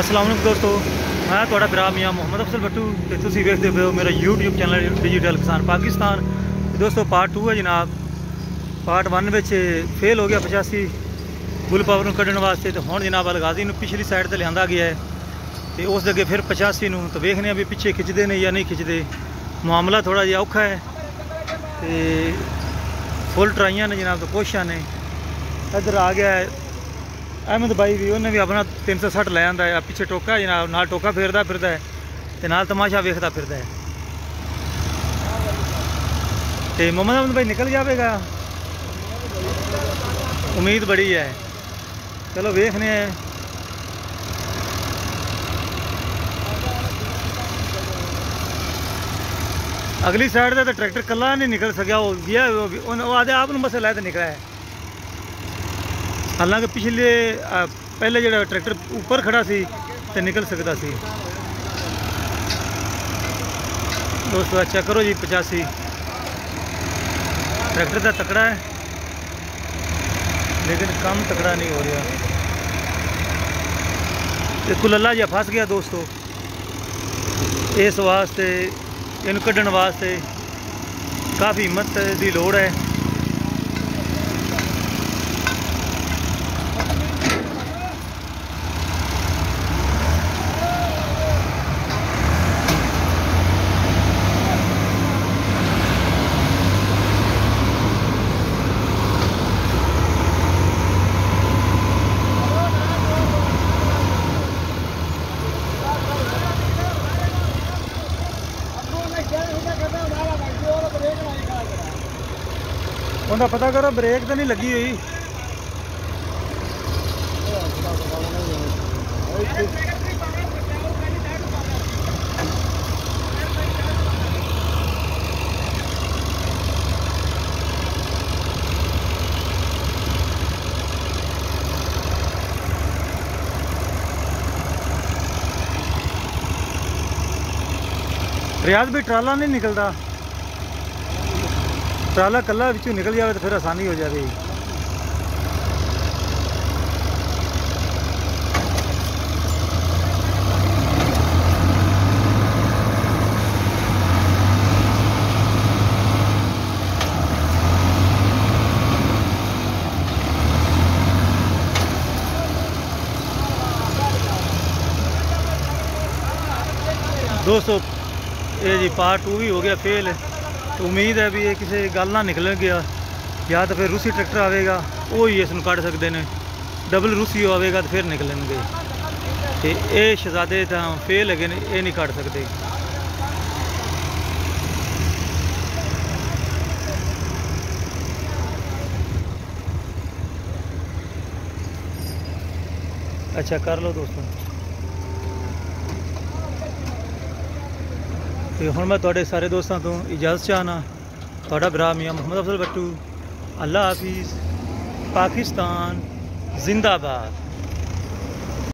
ਅਸਲਾਮ ਅਲੈਕੁਮ ਦੋਸਤੋ, ਮੈਂ ਤੁਹਾਡਾ ਭਰਾ ਮੀਆਂ ਮੁਹੰਮਦ ਅਫਸਲ ਬੱਟੂ ਤੇ ਤੁਸੀਂ ਵੇਖਦੇ ਪਏ ਹੋ ਮੇਰਾ YouTube ਚੈਨਲ ਡਿਜੀਟਲ ਕਿਸਾਨ ਪਾਕਿਸਤਾਨ। ਦੋਸਤੋ ਪਾਰਟ 2 ਹੈ ਜਨਾਬ। ਪਾਰਟ 1 ਵਿੱਚ ਫੇਲ ਹੋ ਗਿਆ 85 ਬੁੱਲ ਪਾਵਰ ਨੂੰ ਕੱਢਣ ਵਾਸਤੇ ਤੇ ਹੁਣ ਜਨਾਬ ਅਲਗਾਜ਼ੀ ਨੂੰ ਪਿਛਲੀ ਸਾਈਡ ਤੇ ਲਿਆਂਦਾ ਗਿਆ ਹੈ। ਤੇ ਉਸ ਦੇ ਅੱਗੇ ਫਿਰ 85 ਨੂੰ ਤਾਂ ਵੇਖਨੇ ਆ ਵੀ ਪਿੱਛੇ ਖਿੱਚਦੇ ਨੇ ਜਾਂ ਨਹੀਂ ਖਿੱਚਦੇ। ਮਾਮਲਾ ਥੋੜਾ ਜਿਹਾ ਔਖਾ ਹੈ। ਤੇ ਫੁੱਲ ਟਰਾਈਆਂ ਨੇ ਜਨਾਬ, ਤੋਂ ਕੋਸ਼ਾਂ ਨੇ। ਇੱਧਰ ਆ ਗਿਆ ਅਹਿਮਦ ਬਾਈ ਵੀ ਉਹਨੇ ਵੀ ਆਪਣਾ 360 ਲੈ ਆਂਦਾ ਹੈ ਪਿੱਛੇ ਟੋਕਾ ਜਨਾਬ ਨਾਲ ਟੋਕਾ ਫੇਰਦਾ ਫਿਰਦਾ ਹੈ ਤੇ ਨਾਲ ਤਮਾਸ਼ਾ ਵੇਖਦਾ ਫਿਰਦਾ ਹੈ। ਤੇ ਮੁਹੰਮਦ ਅਹਿਮਦ ਬਾਈ ਨਿਕਲ ਜਾਵੇਗਾ। ਉਮੀਦ ਬੜੀ ਹੈ। ਚਲੋ ਵੇਖਨੇ ਆ ਅਗਲੀ ਸਾਈਡ ਦਾ ਤਾਂ ਟਰੈਕਟਰ ਕੱਲਾ ਨਹੀਂ ਨਿਕਲ ਸਕਿਆ, ਉਹ ਗਿਆ ਉਹ ਉਹ ਆਦੇ ਆਪ ਨੂੰ ਮਸਲਾ ਲੈ ਤੇ ਨਿਕਲਿਆ ਹੈ। ਹਾਲਾਂਕਿ ਪਿਛਲੇ ਪਹਿਲੇ ਜਿਹੜਾ ਟਰੈਕਟਰ ਉੱਪਰ ਖੜਾ ਸੀ ਤੇ ਨਿਕਲ ਸਕਦਾ ਸੀ। ਦੋਸਤੋ ਚੈੱਕ ਕਰੋ ਜੀ 85 ਟਰੈਕਟਰ ਦਾ ਤਕੜਾ ਹੈ, ਲੇਕਿਨ ਕੰਮ ਤਕੜਾ ਨਹੀਂ ਹੋ ਰਿਹਾ। ਤੇ ਕੁਲੱਲਾ ਜਿਹਾ ਫਸ ਗਿਆ ਦੋਸਤੋ। ਇਸ ਵਾਸਤੇ, ਇਹਨੂੰ ਕੱਢਣ ਵਾਸਤੇ ਕਾਫੀ ਹਿੰਮਤ ਦੀ ਲੋੜ ਹੈ। ਉਹਦਾ ਪਤਾ ਕਰੋ ਬ੍ਰੇਕ ਤਾਂ ਨਹੀਂ ਲੱਗੀ ਹੋਈ। ਰਿਆਜ਼ ਵੀ ਟਰਾਲਾ ਨਹੀਂ ਨਿਕਲਦਾ। ਟਰਾਲਾ ਕੱਲਾ ਵਿੱਚੋਂ ਨਿਕਲ ਜਾਵੇ ਤਾਂ ਫਿਰ ਆਸਾਨੀ ਹੋ ਜਾਵੇ ਦੋਸਤੋ, ਇਹ ਜੀ ਪਾਰਟ 2 ਵੀ ਹੋ ਗਿਆ ਫੇਲ ਤੇ ਉਮੀਦ ਹੈ ਵੀ ਇਹ ਕਿਸੇ ਗੱਲ ਨਾਲ ਨਿਕਲ ਗਿਆ ਜਾਂ ਤਾਂ ਫਿਰ ਰੂਸੀ ਟਰੈਕਟਰ ਆਵੇਗਾ ਉਹ ਹੀ ਇਸ ਨੂੰ ਕੱਢ ਸਕਦੇ ਨੇ ਡਬਲ ਰੂਸੀ ਆਵੇਗਾ ਤਾਂ ਫਿਰ ਨਿਕਲਣਗੇ ਤੇ ਇਹ ਸ਼ਹਜ਼ਾਦੇ ਤਾਂ ਫੇਲ ਹੈਗੇ ਨੇ ਇਹ ਨਹੀਂ ਕੱਢ ਸਕਦੇ ਅੱਛਾ ਕਰ ਲਓ ਦੋਸਤੋ ਤੇ ਹੁਣ ਮੈਂ ਤੁਹਾਡੇ ਸਾਰੇ ਦੋਸਤਾਂ ਤੋਂ ਇਜਾਜ਼ਤ ਚਾਹਨਾ, ਤੁਹਾਡਾ ਭਰਾ ਮੀਆਂ ਮੁਹੰਮਦ ਅਫਜ਼ਲ ਬੱਟੂ ਅੱਲਾ ਹਾਫਿਜ਼, ਪਾਕਿਸਤਾਨ, ਜ਼ਿੰਦਾਬਾਦ।